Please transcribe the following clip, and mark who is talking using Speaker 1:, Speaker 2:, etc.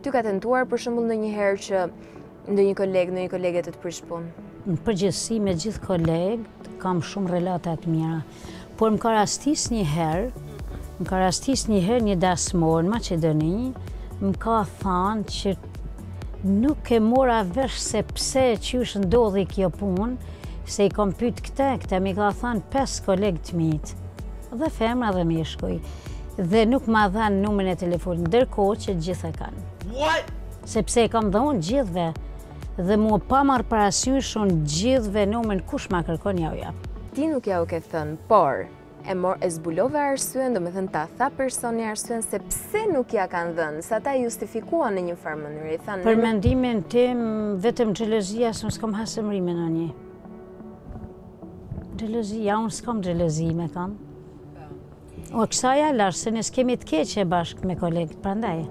Speaker 1: Ty ka tentuar për shembull ndonjëherë që ndonjë koleg, ndonjë kolege të të prish punë?
Speaker 2: Në përgjithësi me gjithë kolegët kam shumë relata të mira. Por më ka rastis një herë, më ka rastis një herë një dasmor në Maqedoni, më ka thanë që nuk e mora vesh se pse qysh ndodhi kjo punë, se i kom pytë këta, këta m'i ka thanë pesë kolegë të mitë, dhe femra dhe meshkuj. Dhe nuk ma dhanë numrin e telefonit, ndërkohë që gjithë e kanë. What? Sepse ia kam dhënë gjithëve. Dhe mua pa marrë parasysh unë gjithëve numrin kush ma kërkon jau jap.
Speaker 1: Ti nuk jau ke dhënë, por e mor e zbulove arsyen, domethënë ta tha personi arsyen se pse nuk ja kanë dhënë, sa ta justifikuan në një farë mënyrë,
Speaker 2: i thënë... Për mendimin tim, vetëm xhelozia, se unë s'kom hasmëri me asnjë. Xhelozia, unë s'kom xhelozi me kan. Oksaja Larsen s'e kemi të keqe bashkë me kolegët prandaj.